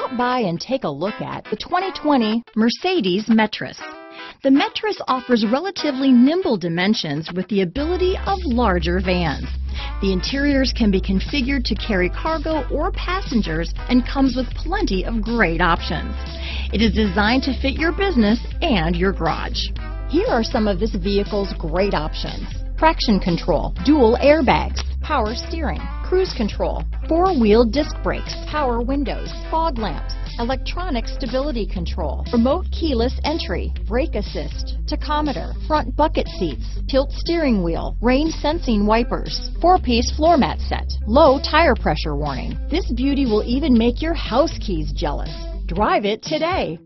Stop by and take a look at the 2020 Mercedes Metris. The Metris offers relatively nimble dimensions with the ability of larger vans. The interiors can be configured to carry cargo or passengers and comes with plenty of great options. It is designed to fit your business and your garage. Here are some of this vehicle's great options. Traction control, dual airbags, power steering, cruise control, four-wheel disc brakes, power windows, fog lamps, electronic stability control, remote keyless entry, brake assist, tachometer, front bucket seats, tilt steering wheel, rain sensing wipers, four-piece floor mat set, low tire pressure warning. This beauty will even make your house keys jealous. Drive it today.